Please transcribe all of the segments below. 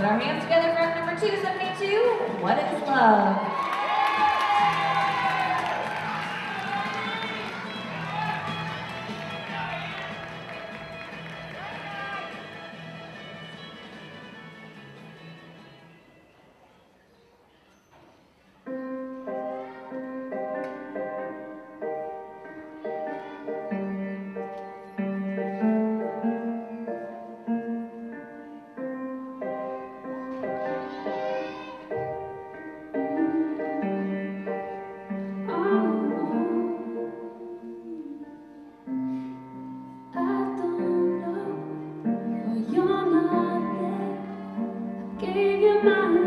Put our hands together for number 272, What is Love? My.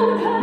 Oh.